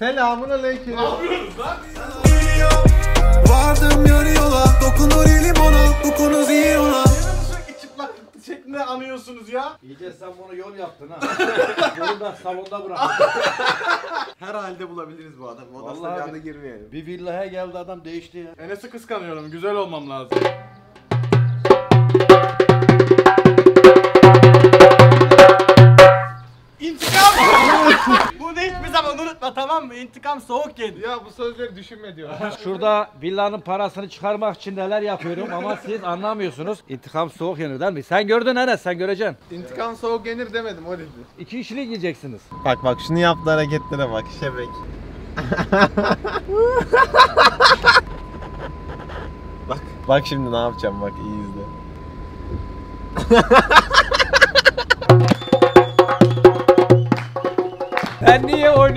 Selamun aleyküm. Vardım yarı yola Dokunur elim ona Bu konu zihin ona Sürekli çıplak şeklinde anıyorsunuz ya. İyice sen bunu yol yaptın ha. Yolu da salonda bırak. Herhalde bulabiliriz bu adamı. Odasına Vallahi bir anda bir- girmeyelim. Bir villaya geldi adam değişti ya. Enes'i kıskanıyorum. Güzel olmam lazım. Bunu hiçbir zaman unutma tamam mı? İntikam soğuk yenir. Ya bu sözleri düşünme diyor. Şurada villanın parasını çıkarmak için neler yapıyorum ama siz anlamıyorsunuz. İntikam soğuk yenir değil mi? Sen gördün Enes sen göreceksin. İntikam soğuk yenir demedim o dedi. İki kişilik yiyeceksiniz. Bak bak şunu yaptığı hareketlere bak şebek. bak bak şimdi ne yapacağım bak iyi izle.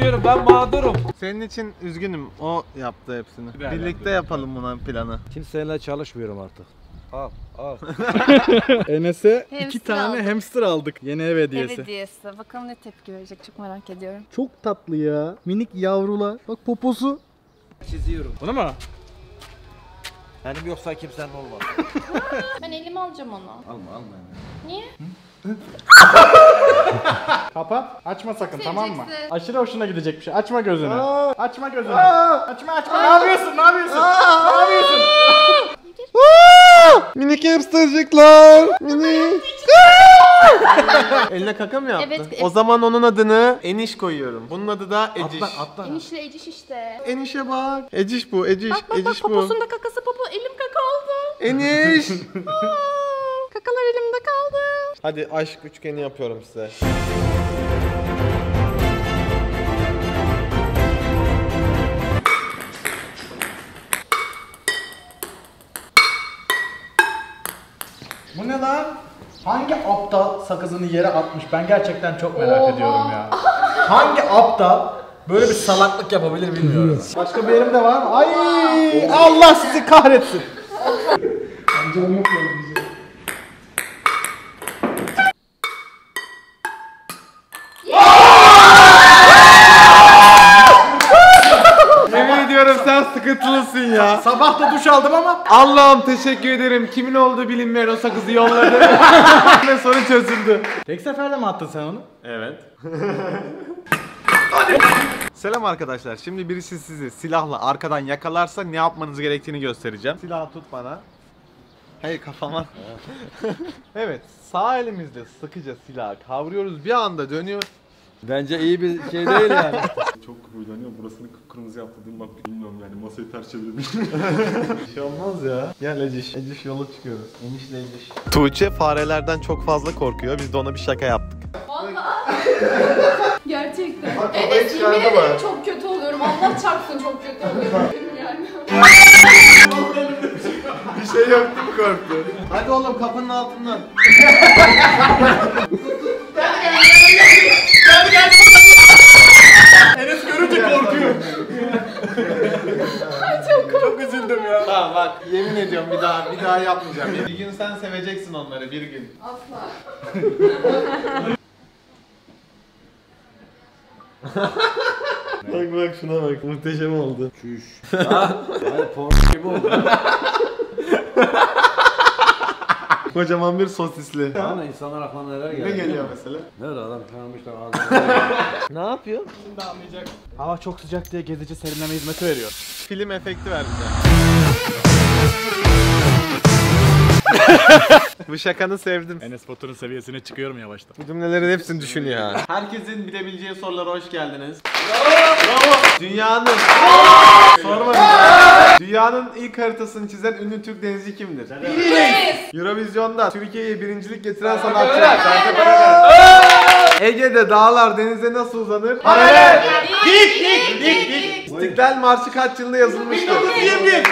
oynuyorum? Ben mağdurum. Senin için üzgünüm. O yaptı hepsini. Ben Birlikte yaptım. yapalım buna planı. Kimseyle çalışmıyorum artık. Al al. Enes'e iki tane aldık. hamster aldık. Yeni ev hediyesi. Ev hediyesi. Bakalım ne tepki verecek çok merak ediyorum. Çok tatlı ya. Minik yavrular. Bak poposu. Çiziyorum. Bunu mu? Benim yoksa kimsenin olmaz. Ben elime alacağım onu. alma alma. Niye? Kapat. Açma sakın tamam mı? Seveceksin. Aşırı hoşuna gidecek bir şey. Açma gözünü. Açma gözünü. Açma açma. Ne yapıyorsun? Ne yapıyorsun? Ne yapıyorsun? Minik hamstercikler. Minik. Eline kaka mı yaptı? Evet, O zaman onun adını Eniş koyuyorum. Bunun adı da Eciş. Atla. Enişle eciş işte. Enişe bak. Eciş bu, Eciş. Bak bak bak Eciş bu. poposunda kakası popo. Elim kaka oldu. Eniş. Kakalar elimde kaldı. Hadi aşk üçgeni yapıyorum size. Bu ne lan? Hangi aptal sakızını yere atmış? Ben gerçekten çok merak ediyorum ya. Hangi aptal böyle bir salaklık yapabilir bilmiyorum. Başka bir yerim de var mı? Ay Allah sizi kahretsin. Yemin sıkıntılısın ya. Sabah da duş aldım ama Allah'ım teşekkür ederim. Kimin olduğu bilinmeyen o sakızı yolladı. Ve sorun çözüldü. tek seferde mi attın sen onu? Evet. Selam arkadaşlar. Şimdi birisi sizi silahla arkadan yakalarsa ne yapmanız gerektiğini göstereceğim. Silahı tut bana. Hayır kafama. evet. Sağ elimizle sıkıca silahı kavruyoruz. Bir anda dönüyor. Bence iyi bir şey değil yani. Çok huylanıyor. Burasını kıpkırmızı yaptı değil mi? Bak bilmiyorum yani masayı ters çevirmiş. Bir şey olmaz ya. Gel Eciş. Eciş yola çıkıyoruz. Enişle Eciş. Tuğçe farelerden çok fazla korkuyor. Biz de ona bir şaka yaptık. Gerçekten. kafayı Evet yemin çıkardı ederim bak. çok kötü oluyorum. Allah çarpsın çok kötü oluyorum. yani. Bir şey mi korktu? Hadi oğlum kapının altından. Enes görünce korkuyor. çok üzüldüm ya. Tamam bak yemin ediyorum bir daha bir daha yapmayacağım. Bir gün sen seveceksin onları bir gün. Asla. Bak bak şuna bak muhteşem oldu. Çüş. Ha? Hayır porno gibi oldu. Kocaman bir sosisli. Ama insanlar aklına neler Ne geliyor? geliyor mesela? Nerede adam kanmışlar ağzına. Ne yapıyor? Şimdi anlayacak. Hava çok sıcak diye gezici serinleme hizmeti veriyor. Film efekti ver bize. Bu şakanı sevdim. Enes Batur'un seviyesine çıkıyorum yavaştan. Bu cümlelerin hepsini düşün ya. Herkesin bilebileceği sorulara hoş geldiniz. Bravo. Dünyanın Sorma. Dünyanın ilk haritasını çizen ünlü Türk denizci kimdir? Eurovision'da Türkiye'ye birincilik getiren sanatçı. Ege'de dağlar denize nasıl uzanır? Paralel. Dik dik dik dik. İstiklal Marşı kaç yılında yazılmıştır? 1921.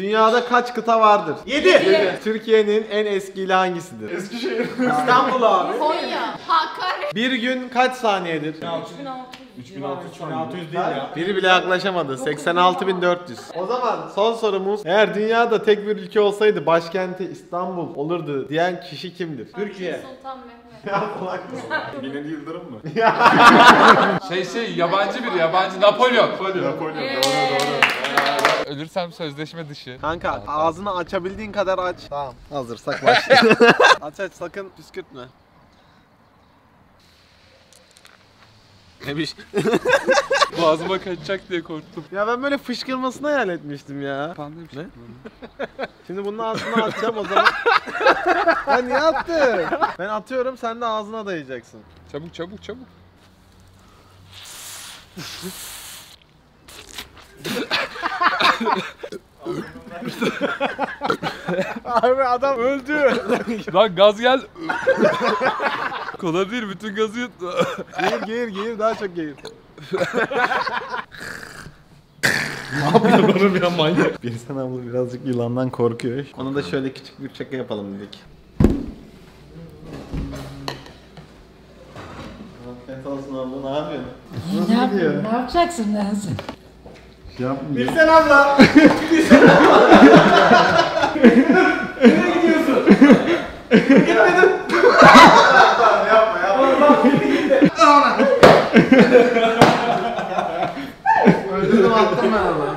Dünyada kaç kıta vardır? 7. Türkiye'nin en eski ili hangisidir? Eskişehir. İstanbul abi. Konya. Hakkari. Bir gün kaç saniyedir? 3600 değil ya. Biri bile yaklaşamadı. 86.400. O zaman son sorumuz. Eğer dünyada tek bir ülke olsaydı başkenti İstanbul olurdu diyen kişi kimdir? Türkiye. Sultan Mehmet. Binali Yıldırım mı? Şey şey yabancı bir yabancı Napolyon. Napolyon. Ölürsem sözleşme dışı. Kanka ağzını açabildiğin kadar aç. Tamam hazırsak başlayalım. aç aç sakın püskürtme. Neymiş? Boğazıma kaçacak diye korktum. ya ben böyle fışkırmasını hayal etmiştim ya. Pandaymış. Ne? Şimdi bunun ağzına atacağım o zaman. ben niye attın? Ben atıyorum sen de ağzına dayayacaksın. Çabuk çabuk çabuk. Abi adam öldü. Lan gaz gel. Kola değil bütün gazı yuttu. geğir geğir geğir daha çok geğir. Birsen abla birazcık yılandan korkuyor. Onu da şöyle küçük bir şaka yapalım dedik. Afiyet olsun abla ne yapıyorsun? Ne, yap- ne yapacaksın Nazım? Yapmıyor. Sen abla. Öldürdüm attım ben onu.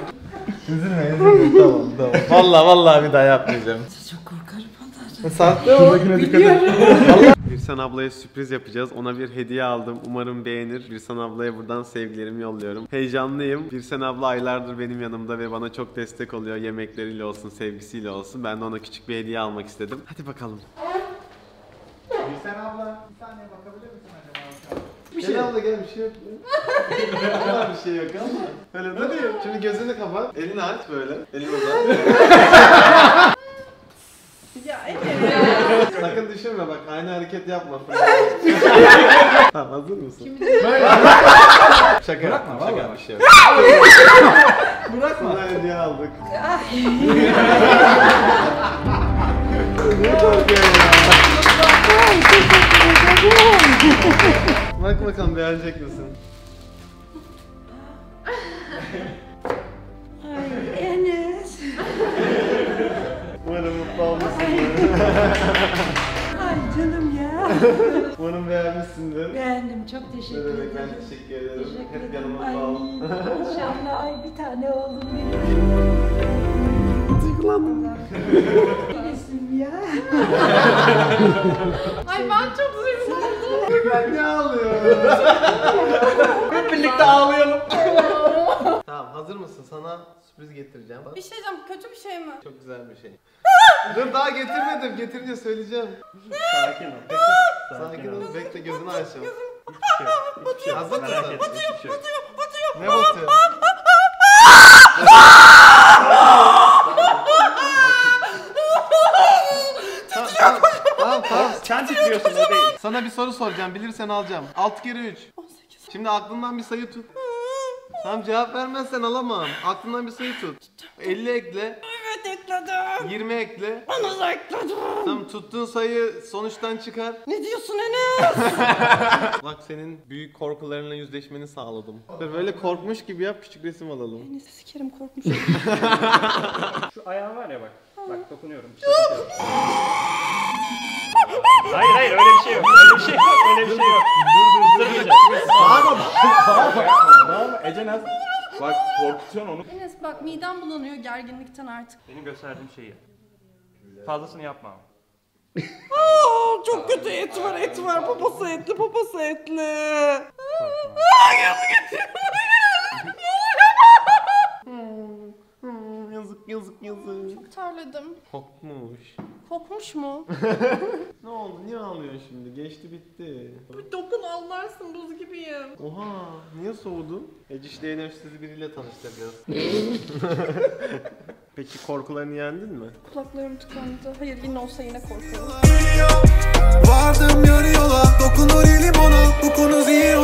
Üzülme üzülme tamam tamam. Valla valla bir daha yapmayacağım. Çok korkarım. Sahte o. Biliyorum. Birsen ablaya sürpriz yapacağız. Ona bir hediye aldım. Umarım beğenir. Birsen ablaya buradan sevgilerimi yolluyorum. Heyecanlıyım. Birsen abla aylardır benim yanımda ve bana çok destek oluyor. Yemekleriyle olsun, sevgisiyle olsun. Ben de ona küçük bir hediye almak istedim. Hadi bakalım. Birsen abla bir saniye bakabilir misin acaba? Bir şey abla gel bir şey yok. Vallahi bir şey yok ama. Öyle dur. Şimdi gözünü kapat. Elini aç böyle. Elini uzat. Ya evet. Sakın düşünme bak aynı hareket yapma. tamam hazır mısın? şaka yapma şaka bir şey yok. Bırakma. Sana hediye aldık. ne korkuyorsun ya? Bak bakalım beğenecek misin? Ay Enes. Umarım mutlu olmuşsundur. Ay canım ya. Umarım beğenmişsindir. Beğendim çok teşekkür ederim. ben teşekkür ederim. Teşekkür Hep ederim. yanımda Ay, kal. İnşallah ay bir tane oğlum benim. Duygulandım. Enes'im ya. Ay ben çok duygulandım. Ben ne ağlıyorum? Hep birlikte ağlayalım. Mısın? Sana sürpriz getireceğim. Bir şey diyeceğim kötü bir şey mi? Çok güzel bir şey. Dur daha getirmedim. Getirince söyleyeceğim. Sakin ol. Sakin ol. Bekle gözünü açacağım. Hiçbir şey. Hazır mısın? Batıyor, batıyor, batıyor. Ne batıyor? Tamam, tamam, tamam. Sen titriyorsun o değil. Sana bir soru soracağım. Bilirsen alacağım. 6 kere 3. Şimdi aklından bir sayı tut. Tamam cevap vermezsen alamam. Aklından bir sayı tut. 50 ekle. Evet ekledim. 20 ekle. Onu da ekledim. Tamam tuttuğun sayı sonuçtan çıkar. Ne diyorsun Enes? Bak senin büyük korkularınla yüzleşmeni sağladım. Böyle korkmuş gibi yap küçük resim alalım. Enes sikerim korkmuş. Şu ayağın var ya bak. Bak dokunuyorum. Şey hayır hayır öyle bir şey yok. Öyle bir şey yok. Öyle bir şey yok. Bağırma. Bağırma. Bağırma. Ece Naz. Bak korkutuyorsun onu. Enes bak midem bulanıyor gerginlikten artık. Benim gösterdiğim şeyi. Fazlasını yapma. Çok kötü et var et var. Babası etli babası etli. Hmm, yazık yazık yazık. Çok terledim. Kokmuş. Kokmuş mu? Ne oldu? Niye ağlıyorsun şimdi? Geçti bitti. Bir dokun anlarsın buz gibiyim. Oha niye soğudun? Eciş DNF'siz biriyle tanıştıracağız. Peki korkularını yendin mi? Kulaklarım tıkandı. Hayır yine olsa yine korkuyorum. Vardım yarı yola Dokunur elim ona Bu konu zehir